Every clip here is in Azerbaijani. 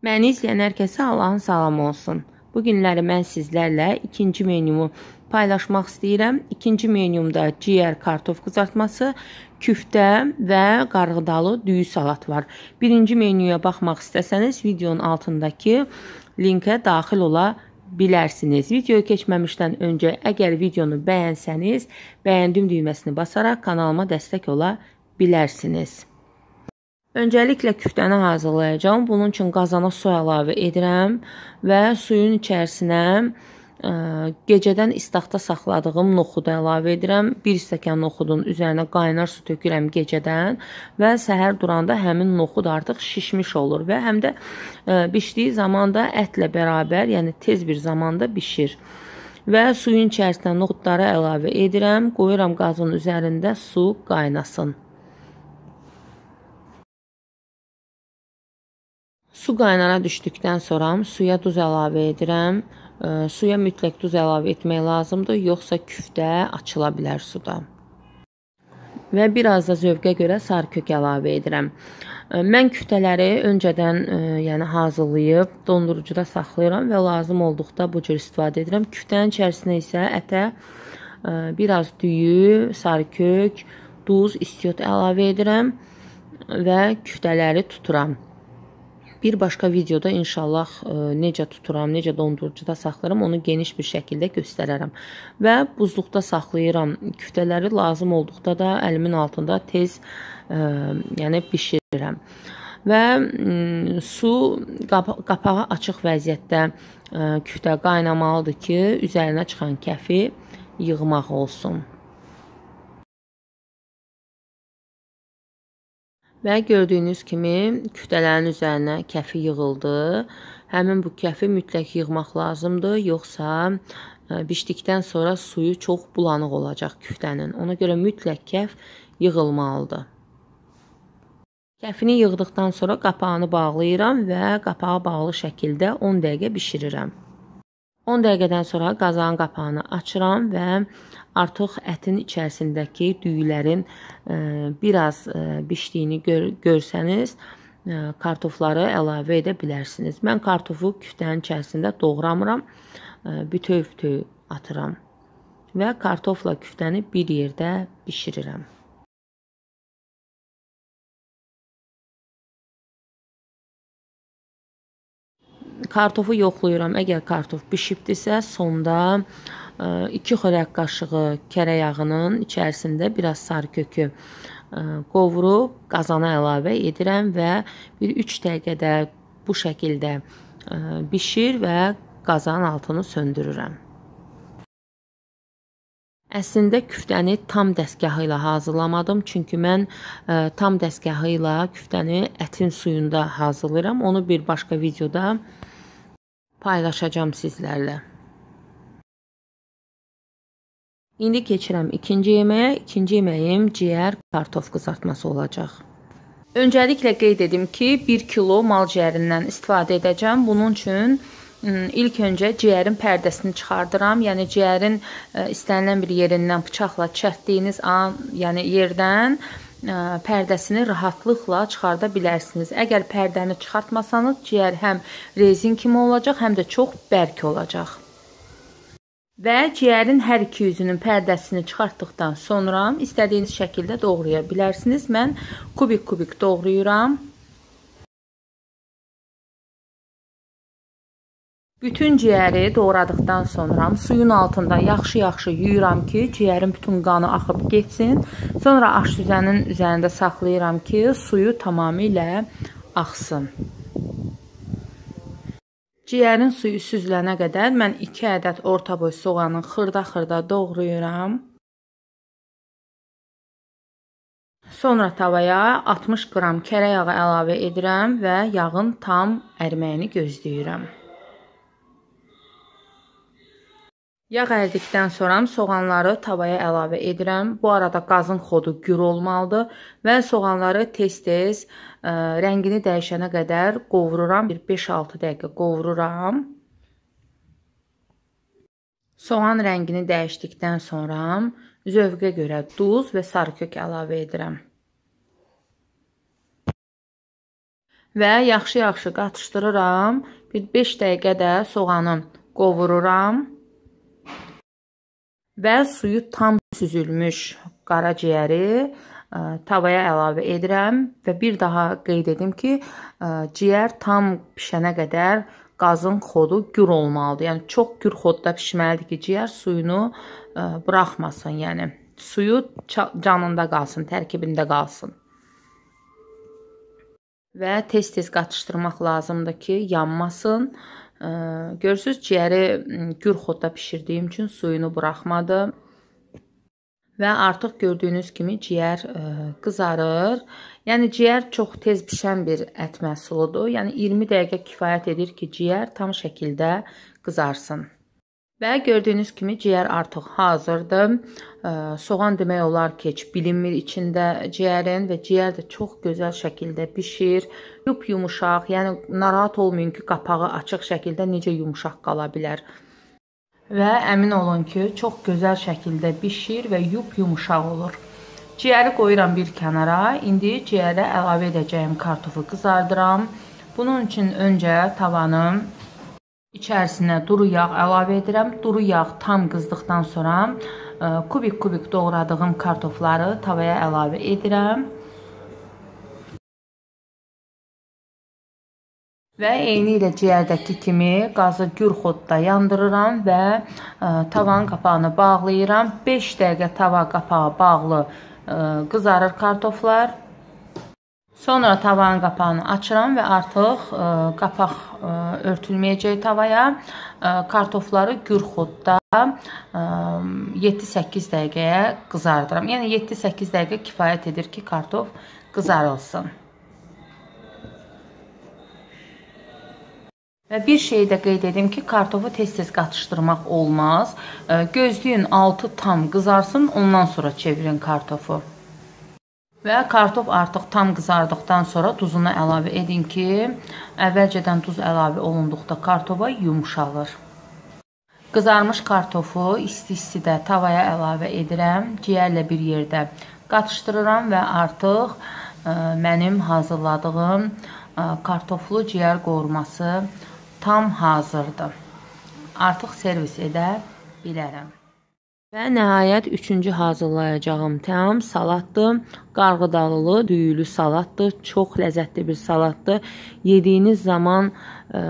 Məni izləyən hər kəsə Allahın salamı olsun. Bu günləri mən sizlərlə ikinci menyumu paylaşmaq istəyirəm. İkinci menyumda ciyər, kartof qızartması, küftə və qarğıdalı düyü salat var. Birinci menyuya baxmaq istəsəniz videonun altındakı linkə daxil ola bilərsiniz. Videoya keçməmişdən öncə əgər videonu bəyənsəniz, bəyəndim düyməsini basaraq kanalıma dəstək ola bilərsiniz. Öncəliklə küftəni hazırlayacağam. Bunun üçün qazana su əlavə edirəm və suyun içərisinə ə, e, gecədən istaqda saxladığım noxudu əlavə edirəm. 1 stəkan noxudun üzərinə qaynar su tökürəm gecədən və səhər duranda həmin noxud artıq şişmiş olur və həm də ə, e, bişdiyi zaman da ətlə bərabər, yəni tez bir zamanda bişir. Və suyun içərisinə noxudları əlavə edirəm, qoyuram qazın üzərində su qaynasın. Su qaynana düşdükdən sonra suya duz əlavə edirəm. Suya mütləq duz əlavə etmək lazımdır, yoxsa küftə açıla bilər suda. Və biraz da zövqə görə sarı kök əlavə edirəm. Mən küftələri öncədən yəni hazırlayıb dondurucuda saxlayıram və lazım olduqda bu cür istifadə edirəm. Küftənin içərisinə isə ətə biraz düyü, sarı kök, duz, istiot əlavə edirəm və küftələri tuturam. Bir başqa videoda inşallah e, necə tuturam, necə dondurucuda saxlayıram, onu geniş bir şəkildə göstərərəm. Və buzluqda saxlayıram. Küftələri lazım olduqda da əlimin altında tez ə, e, yəni bişirirəm. Və ə, su qap qapağı açıq vəziyyətdə ə, küftə qaynamalıdır ki, üzərinə çıxan kəfi yığmaq olsun. Və gördüyünüz kimi kütələrin üzərinə kəfi yığıldı. Həmin bu kəfi mütləq yığmaq lazımdır, yoxsa e, bişdikdən sonra suyu çox bulanıq olacaq küftənin. Ona görə mütləq kəf yığılmalıdır. Kəfini yığdıqdan sonra qapağını bağlayıram və qapağı bağlı şəkildə 10 dəqiqə bişirirəm. 10 dəqiqədən sonra qazanın qapağını açıram və artıq ətin içərisindəki düyülərin e, biraz e, bişdiyini gör görsəniz, e, kartofları əlavə edə bilərsiniz. Mən kartofu küftənin içərisində doğramıram, bütöv-bütöv atıram və kartofla küftəni bir yerdə bişirirəm. Kartofu yoxlayıram. Əgər kartof bişibdisə, sonda 2 e, xörək qaşığı kərə yağının içərisində biraz sarı kökü e, qovurub qazana əlavə edirəm və bir 3 dəqiqədə bu şəkildə e, bişir və qazanın altını söndürürəm. Əslində küftəni tam dəstgahı ilə hazırlamadım, çünki mən ə, tam dəstgahı ilə küftəni ətin suyunda hazırlayıram. Onu bir başqa videoda paylaşacağam sizlərlə. İndi keçirəm ikinci yeməyə. İkinci yeməyim ciyər kartof qızartması olacaq. Öncəliklə qeyd edim ki, 1 kilo mal ciyərindən istifadə edəcəm. Bunun üçün ilk öncə ciyərin pərdəsini çıxardıram. Yəni ciyərin istənilən bir yerindən bıçaqla çətdiyiniz an, yəni yerdən pərdəsini rahatlıqla çıxarda bilərsiniz. Əgər pərdəni çıxartmasanız, ciyər həm rezin kimi olacaq, həm də çox bərk olacaq. Və ciyərin hər iki yüzünün pərdəsini çıxartdıqdan sonra istədiyiniz şəkildə doğraya bilərsiniz. Mən kubik-kubik doğrayıram. Bütün ciyəri doğradıqdan sonra suyun altında yaxşı-yaxşı yuyuram ki, ciyərin bütün qanı axıb getsin. Sonra aş süzənin üzərində saxlayıram ki, suyu tamamilə axsın. Ciyərin suyu süzülənə qədər mən 2 ədəd orta boy soğanı xırda-xırda doğrayıram. Sonra tavaya 60 qram kərə yağı əlavə edirəm və yağın tam əriməyini gözləyirəm. Yağ ərdikdən sonra soğanları tavaya əlavə edirəm. Bu arada qazın xodu gür olmalıdır və soğanları tez-tez e, rəngini dəyişənə qədər qovururam. Bir 5-6 dəqiqə qovururam. Soğan rəngini dəyişdikdən sonra zövqə görə duz və sarı kök əlavə edirəm. Və yaxşı-yaxşı qatışdırıram. Bir 5 dəqiqə də soğanı qovururam. Və suyu tam süzülmüş qaraciyəri tavaya əlavə edirəm və bir daha qeyd edim ki, ciyər tam pişənə qədər qazın xodu gür olmalıdır. Yəni çox gür xodda bişməlidir ki, ciyər suyunu buraxmasın, yəni suyu canında qalsın, tərkibində qalsın. Və tez-tez qatışdırmaq lazımdır ki, yanmasın. Görürsüz, ciyəri gür xodda bişirdiyim üçün suyunu buraxmadı. Və artıq gördüyünüz kimi ciyər qızarır. Yəni ciyər çox tez bişən bir ət məhsuludur. Yəni 20 dəqiqə kifayət edir ki, ciyər tam şəkildə qızarsın. Və gördüyünüz kimi ciyər artıq hazırdır. Soğan demək olar ki, heç bilinmir içində ciyərin və ciyər də çox gözəl şəkildə bişir. Yup yumuşaq, yəni narahat olmayın ki, qapağı açıq şəkildə necə yumuşaq qala bilər. Və əmin olun ki, çox gözəl şəkildə bişir və yup yumuşaq olur. Ciyəri qoyuram bir kənara. İndi ciyərə əlavə edəcəyim kartofu qızardıram. Bunun üçün öncə tavanı İçərisinə duru yağ əlavə edirəm. Duru yağ tam qızdıqdan sonra kubik-kubik e, doğradığım kartofları tavaya əlavə edirəm. Və eyni ilə ciyərdəki kimi qazı gür xodda yandırıram və e, tavanın qapağını bağlayıram. 5 dəqiqə tava qapağı bağlı e, qızarır kartoflar. Sonra tavanın qapağını açıram və artıq ə, e, qapaq ə, e, örtülməyəcək tavaya. Ə, e, kartofları gürxodda 7-8 dəqiqəyə qızardıram. Yəni 7-8 dəqiqə kifayət edir ki, kartof qızarılsın. Və bir şey də qeyd edim ki, kartofu tez-tez qatışdırmaq olmaz. Gözləyin altı tam qızarsın, ondan sonra çevirin kartofu. Və kartof artıq tam qızardıqdan sonra duzunu əlavə edin ki, əvvəlcədən duz əlavə olunduqda kartofa yumşalır. Qızarmış kartofu isti-istidə tavaya əlavə edirəm. Ciyərlə bir yerdə qatışdırıram və artıq ə, e, mənim hazırladığım ə, e, kartoflu ciyər qovurması tam hazırdır. Artıq servis edə bilərəm. Və nəhayət üçüncü hazırlayacağım təam salatdır. Qarğıdalılı, düyülü salatdır. Çox ləzzətli bir salatdır. Yediyiniz zaman ə,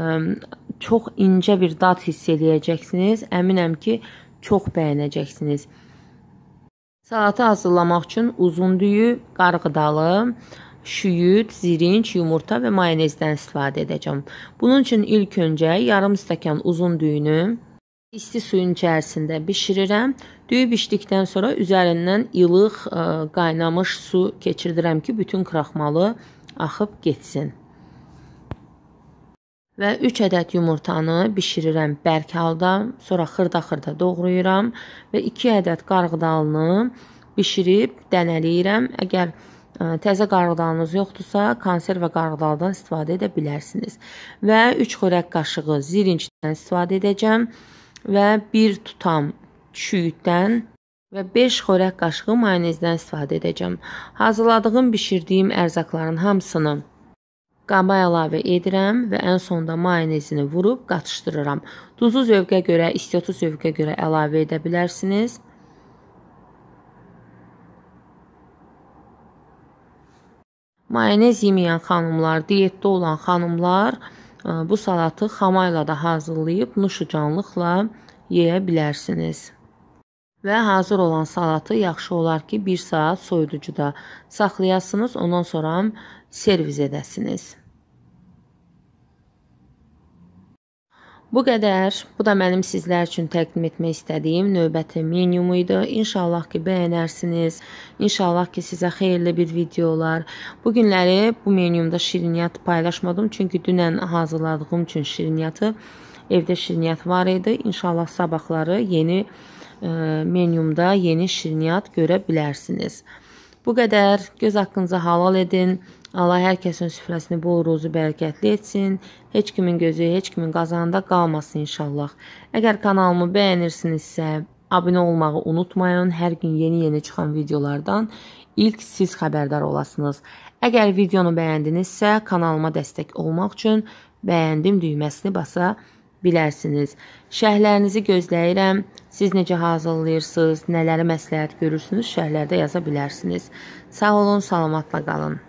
çox incə bir dad hiss eləyəcəksiniz. Əminəm ki, çox bəyənəcəksiniz. Salatı hazırlamaq üçün uzun düyü, qarğıdalı, şüyüd, zirinç, yumurta və mayonezdən istifadə edəcəm. Bunun üçün ilk öncə yarım stəkan uzun düyünü İsti suyun içərisində bişirirəm. Düyü bişdikdən sonra üzərindən ilıq ə, e, qaynamış su keçirdirəm ki, bütün kraxmalı axıb getsin. Və 3 ədəd yumurtanı bişirirəm bərk halda, sonra xırda-xırda doğrayıram və 2 ədəd qarğıdalını bişirib dənələyirəm. Əgər e, təzə qarğıdalınız yoxdursa, konserv qarğıdaldan istifadə edə bilərsiniz. Və 3 xörək qaşığı zirincdən istifadə edəcəm və 1 tutam çüyüddən və 5 xörək qaşığı mayonezdən istifadə edəcəm. Hazırladığım, bişirdiyim ərzaqların hamısını qaba əlavə edirəm və ən sonda mayonezini vurub qatışdırıram. Duzu zövqə görə, istiotu zövqə görə əlavə edə bilərsiniz. Mayonez yeməyən xanımlar, diyetdə olan xanımlar bu salatı xamayla da hazırlayıb nuşucanlıqla yeyə bilərsiniz. Və hazır olan salatı yaxşı olar ki, 1 saat soyuducuda saxlayasınız, ondan sonra servis edəsiniz. Bu qədər. Bu da mənim sizlər üçün təqdim etmək istədiyim növbəti menyumu idi. İnşallah ki, bəyənərsiniz. İnşallah ki, sizə xeyirli bir video olar. Bu günləri bu menyumda şirniyyat paylaşmadım, çünki dünən hazırladığım üçün şirniyyatı evdə şirniyyat var idi. İnşallah sabahları yeni e, menyumda yeni şirniyyat görə bilərsiniz. Bu qədər. Göz haqqınızı halal edin. Allah hər kəsin süfrəsini bol ruzu bərəkətli etsin. Heç kimin gözü, heç kimin qazanında qalmasın inşallah. Əgər kanalımı bəyənirsinizsə, abunə olmağı unutmayın. Hər gün yeni-yeni çıxan videolardan ilk siz xəbərdar olasınız. Əgər videonu bəyəndinizsə, kanalıma dəstək olmaq üçün bəyəndim düyməsini basa bilərsiniz. Şərhlərinizi gözləyirəm. Siz necə hazırlayırsınız, nələri məsləhət görürsünüz, şərhlərdə yaza bilərsiniz. Sağ olun, salamatla qalın.